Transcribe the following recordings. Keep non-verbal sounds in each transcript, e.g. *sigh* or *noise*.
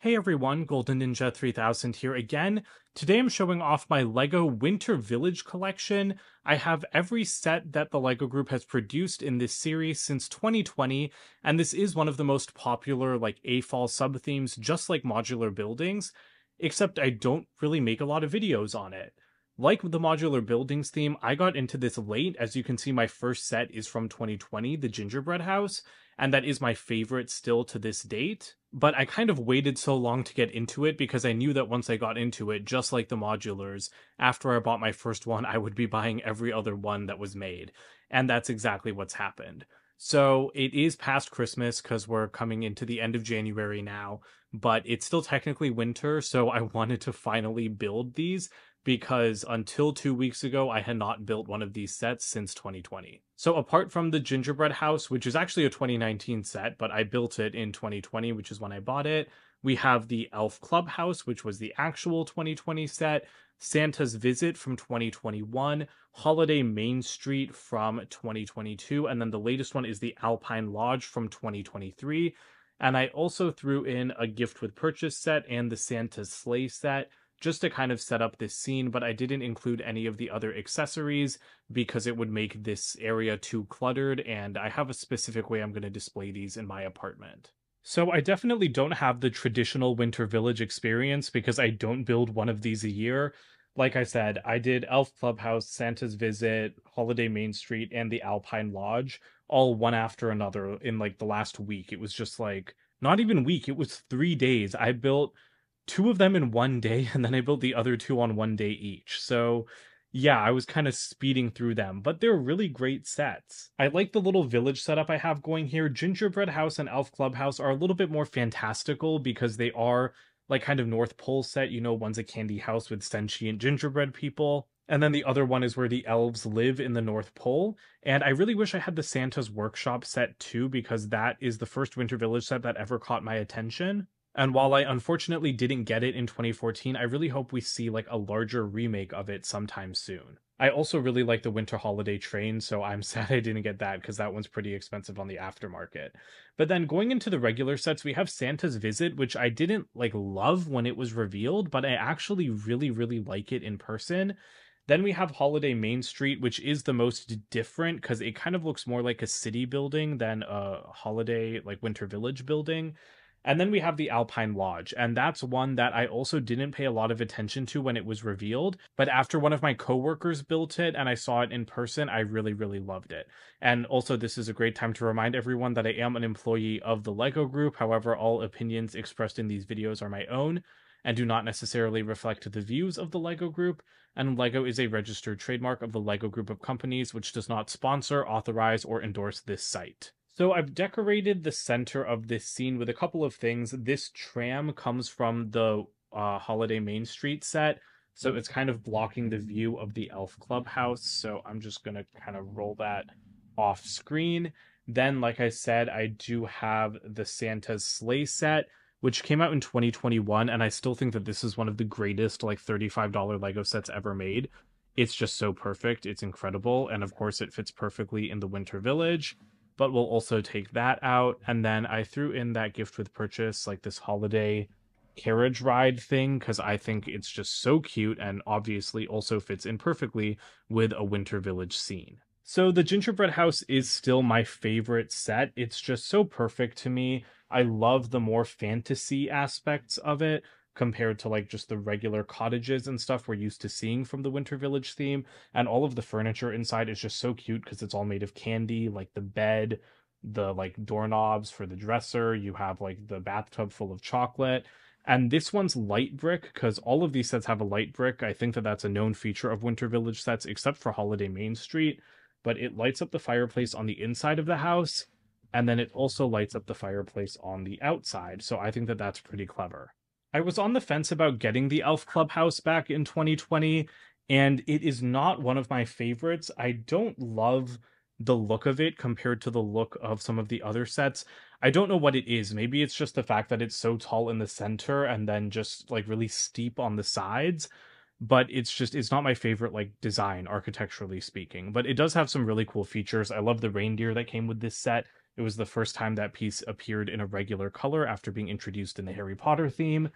Hey everyone, Golden Ninja 3000 here again. Today I'm showing off my LEGO Winter Village collection. I have every set that the LEGO group has produced in this series since 2020, and this is one of the most popular like AFOL sub-themes, just like modular buildings, except I don't really make a lot of videos on it. Like the modular buildings theme, I got into this late. As you can see, my first set is from 2020, the gingerbread house, and that is my favorite still to this date. But I kind of waited so long to get into it because I knew that once I got into it, just like the modulars, after I bought my first one, I would be buying every other one that was made. And that's exactly what's happened. So it is past Christmas because we're coming into the end of January now, but it's still technically winter. So I *laughs* wanted to finally build these because until two weeks ago, I had not built one of these sets since 2020. So, apart from the gingerbread house, which is actually a 2019 set, but I built it in 2020, which is when I bought it, we have the Elf Clubhouse, which was the actual 2020 set, Santa's Visit from 2021, Holiday Main Street from 2022, and then the latest one is the Alpine Lodge from 2023. And I also threw in a gift with purchase set and the Santa's Sleigh set just to kind of set up this scene, but I didn't include any of the other accessories because it would make this area too cluttered, and I have a specific way I'm going to display these in my apartment. So I definitely don't have the traditional Winter Village experience because I don't build one of these a year. Like I said, I did Elf Clubhouse, Santa's Visit, Holiday Main Street, and the Alpine Lodge all one after another in like the last week. It was just like not even week, it was 3 days. I built two of them in one day *laughs* and then I built the other two on one day each. So yeah, I was kind of speeding through them, but they're really great sets. I like the little village setup I have going here. Gingerbread House and Elf Clubhouse are a little bit more fantastical because they are like kind of North Pole set. You know, one's a candy house with sentient gingerbread people. And then the other one is where the elves live in the North Pole. And I really wish I had the Santa's Workshop set too, because that is the first Winter Village set that ever caught my attention. And while I unfortunately didn't get it in 2014, I really hope we see like a larger remake of it sometime soon. I also really like the Winter Holiday Train, so I'm *laughs* sad I didn't get that because that one's pretty expensive on the aftermarket. But then going into the regular sets, we have Santa's Visit, which I didn't like love when it was revealed, but I actually really, really like it in person. Then we have Holiday Main Street, which is the most different because it kind of looks more like a city building than a holiday, like Winter Village building. And then we have the Alpine Lodge, and that's one that I also didn't pay a lot of attention to when it was revealed. But after one of my coworkers built it and I saw it in person, I really, really loved it. And also, this is a great time to remind everyone that I am an employee of the LEGO group. However, all opinions expressed in these videos are my own and do not necessarily reflect the views of the LEGO group. And LEGO is a registered trademark of the LEGO group of companies, which does not sponsor, authorize, or endorse this site. So I've decorated the center of this scene with a couple of things. This tram comes from the uh, Holiday Main Street set, so it's kind of blocking the view of the Elf Clubhouse. So I'm just gonna kind of roll that off screen. Then, like I said, I do have the Santa's sleigh set, which came out in 2021, and I still think that this is one of the greatest like $35 Lego sets ever made. It's just so perfect. It's incredible, and of course, it fits perfectly in the Winter Village but we'll also take that out. And then I threw in that gift with purchase, like this holiday carriage ride thing, because I think it's just so cute and obviously also fits in perfectly with a winter village scene. So the gingerbread house is still my favorite set. It's just so perfect to me. I love the more fantasy aspects of it compared to like just the regular cottages and stuff we're used to seeing from the Winter Village theme. And all of the furniture inside is just so cute because it's all made of candy, like the bed, the like doorknobs for the dresser. You have like the bathtub full of chocolate. And this one's light brick because all of these sets have a light brick. I think that that's a known feature of Winter Village sets, except for Holiday Main Street. But it lights up the fireplace on the inside of the house, and then it also lights up the fireplace on the outside. So I think that that's pretty clever. I was on the fence about getting the Elf Clubhouse back in 2020, and it is not one of my favorites. I don't love the look of it compared to the look of some of the other sets. I don't know what it is. Maybe it's just the fact that it's so tall in the center and then just like really steep on the sides. But it's just it's not my favorite like design architecturally speaking. But it does have some really cool features. I love the reindeer that came with this set It was the first time that piece appeared in a regular color after being introduced in the Harry Potter theme.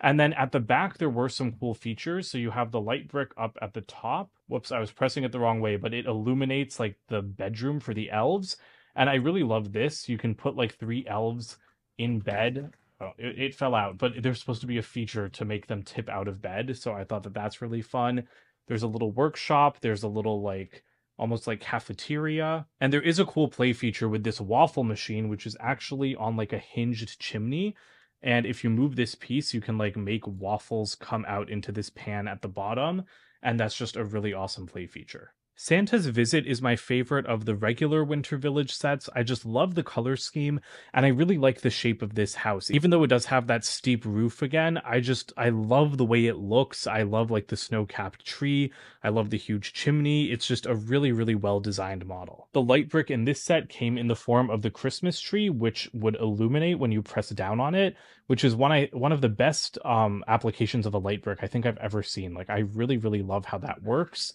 And then at the back, there were some cool features. So you have the light brick up at the top. Whoops, I was pressing it the wrong way, but it illuminates like the bedroom for the elves. And I really love this. You can put like three elves in bed. Oh, it, it fell out, but there's supposed to be a feature to make them tip out of bed. So I thought that that's really fun. There's a little workshop. There's a little like almost like cafeteria. And there is a cool play feature with this waffle machine, which is actually on like a hinged chimney. And if you move this piece, you can like make waffles come out into this pan at the bottom. And that's just a really awesome play feature. Santa's Visit is my favorite of the regular Winter Village sets. I just love the color scheme and I really like the shape of this house. Even though it does have that steep roof again, I just I love the way it looks. I love like the snow-capped tree. I love the huge chimney. It's just a really really well designed model. The light brick in this set came in the form of the Christmas tree which would illuminate when you press down on it, which is one I one of the best um applications of a light brick I think I've ever seen. Like I really really love how that works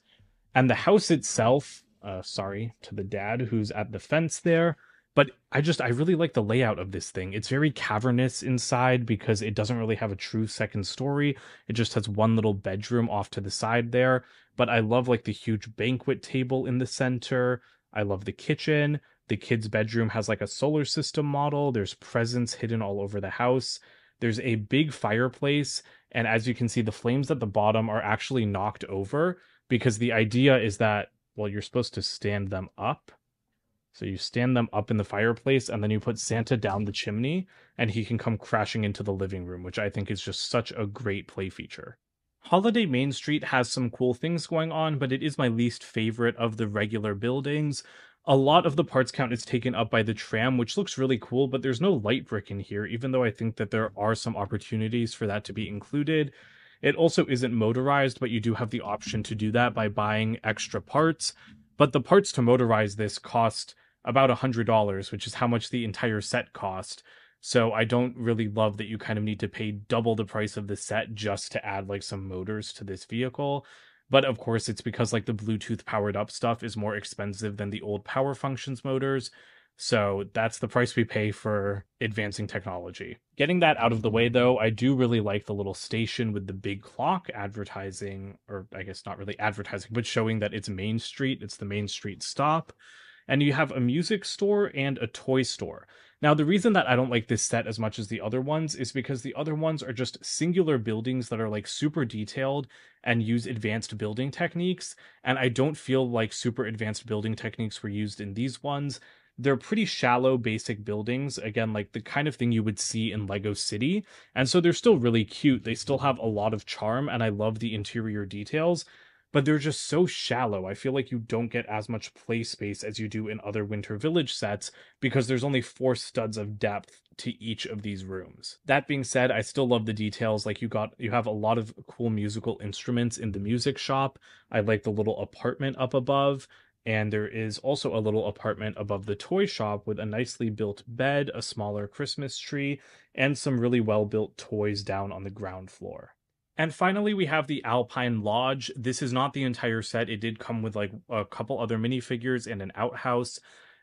and the house itself uh, sorry to the dad who's at the fence there but i just i really like the layout of this thing. It's very cavernous inside because it doesn't really have a true second story. It just has one little bedroom off to the side there but i love like the huge banquet table in the center. I love the kitchen. The kids bedroom has like a solar system model. There's presents hidden all over the house. There's a big fireplace and as you can see the flames at the bottom are actually knocked over because the idea is that well you're supposed to stand them up so you stand them up in the fireplace and then you put Santa down the chimney and he can come crashing into the living room, which I think is just such a great play feature. Holiday Main Street has some cool things going on, but it is my least favorite of the regular buildings. A lot of the parts count is taken up by the tram, which looks really cool, but there's no light brick in here, even though I think that there are some opportunities for that to be included. It also isn't motorized, but you do have the option to do that by buying extra parts. But the parts to motorize this cost about a $100, which is how much the entire set cost. So I don't really love that you kind of need to pay double the price of the set just to add like some motors to this vehicle. But of course, it's because like the Bluetooth powered up stuff is more expensive than the old power functions motors. So that's the price we pay for advancing technology. Getting that out of the way, though, I do really like the little station with the big clock advertising, or I guess not really advertising, but showing that it's Main Street, it's the Main Street stop. And you have a music store and a toy store. Now, the reason that I don't like this set as much as the other ones is because the other ones are just singular buildings that are like super detailed and use advanced building techniques. And I don't feel like super advanced building techniques were used in these ones they're pretty shallow basic buildings again like the kind of thing you would see in lego city and so they're still really cute. They still have a lot of charm and i love the interior details but they're just so shallow. I feel like you don't get as much play space as you do in other winter village sets because there's only four studs of depth to each of these rooms. That being said i still love the details. Like you got you have a lot of cool musical instruments in the music shop. I like the little apartment up above and there is also a little apartment above the toy shop with a nicely built bed, a smaller Christmas tree, and some really well built toys down on the ground floor. And finally, we have the Alpine Lodge. This is not the entire set. It did come with like a couple other minifigures and an outhouse,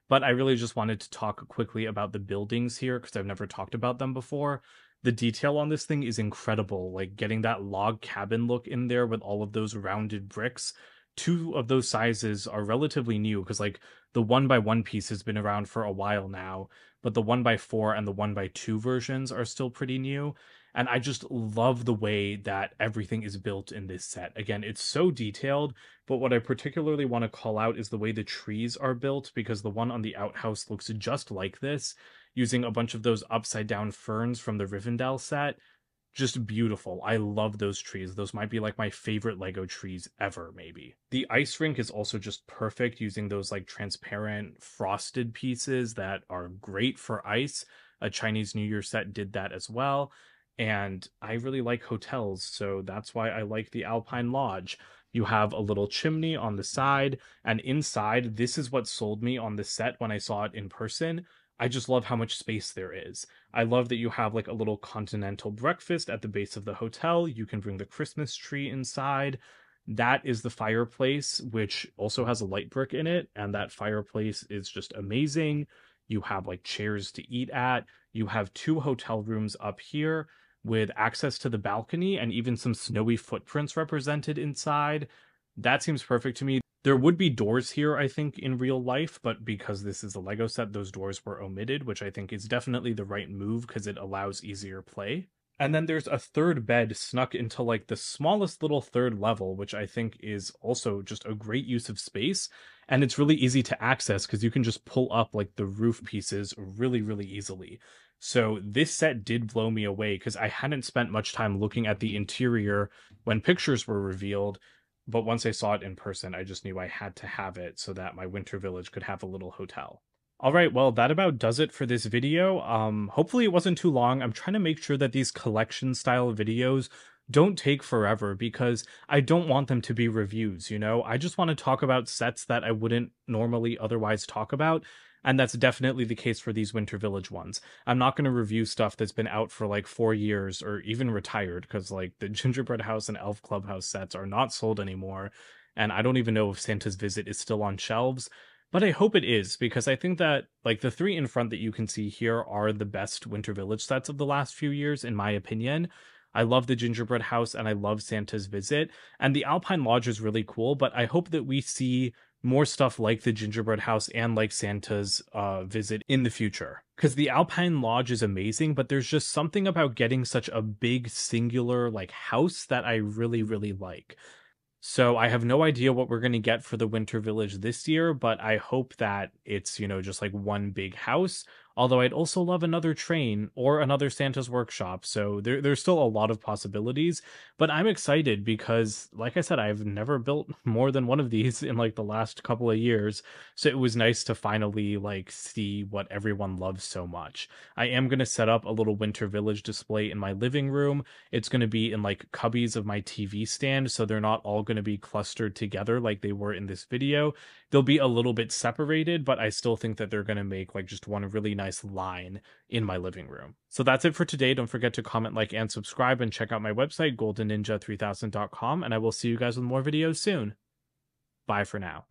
but I really just wanted to talk quickly about the buildings here because I've never talked about them before. The detail on this thing is incredible. Like getting that log cabin look in there with all of those rounded bricks two of those sizes are relatively new because like the one by one piece has been around for a while now, but the one by four and the one by two versions are still pretty new. And I just love the way that everything is built in this set. Again, it's so detailed, but what I particularly want to call out is the way the trees are built because the one on the outhouse looks just like this, using a bunch of those upside down ferns from the Rivendell set just beautiful. I love those trees. Those might be like my favorite Lego trees ever, maybe. The ice rink is also just perfect using those like transparent frosted pieces that are great for ice. A Chinese New Year set did that as well. And I really like hotels, so that's why I like the Alpine Lodge. You have a little chimney on the side, and inside, this is what sold me on the set when I saw it in person I just love how much space there is. I love that you have like a little continental breakfast at the base of the hotel. You can bring the Christmas tree inside. That is the fireplace, which also has a light brick in it, and that fireplace is just amazing. You have like chairs to eat at. You have two hotel rooms up here with access to the balcony and even some snowy footprints represented inside. That seems perfect to me. There would be doors here, I think, in real life, but because this is a Lego set, those doors were omitted, which I think is definitely the right move because it allows easier play. And then there's a third bed snuck into like the smallest little third level, which I think is also just a great use of space. And it's really easy to access because you can just pull up like the roof pieces really, really easily. So this set did blow me away because I hadn't spent much time looking at the interior when pictures were revealed. But once I saw it in person, I just knew I had to have it so that my winter village could have a little hotel. All right, well, that about does it for this video. Um, hopefully it wasn't too long. I'm trying to make sure that these collection style videos don't take forever because I don't want them to be reviews, you know? I just want to talk about sets that I wouldn't normally otherwise talk about. And that's definitely the case for these Winter Village ones. I'm not going to review stuff that's been out for like four years or even retired because like the *laughs* Gingerbread House and Elf Clubhouse sets are not sold anymore. And I don't even know if Santa's Visit is still on shelves but I hope it is because I think that like the three in front that you can see here are the best Winter Village sets of the last few years, in my opinion. I love the gingerbread house and I love Santa's visit. And the Alpine Lodge is really cool, but I hope that we see more stuff like the gingerbread house and like Santa's uh, visit in the future. Because the Alpine Lodge is amazing, but there's just something about getting such a big singular like house that I really, really like. So I have no idea what we're going to get for the Winter Village this year, but I hope that it's, you know, just like one big house Although I'd also love another train or another Santa's workshop. So there, there's still a lot of possibilities. But I'm excited because, like I said, I've never built more than one of these *laughs* in like the last couple of years. So it was nice to finally like see what everyone loves so much. I am going to set up a little Winter Village display in my living room. It's going to be in like cubbies of my TV stand. So they're not all going to be clustered together like they were in this video. They'll be a little bit separated, but I still think that they're going to make like just one really nice nice line in my living room. So that's it for today. Don't forget to comment, like, and subscribe, and check out my website, goldenninja3000.com, and I will see you guys with more videos soon. Bye for now.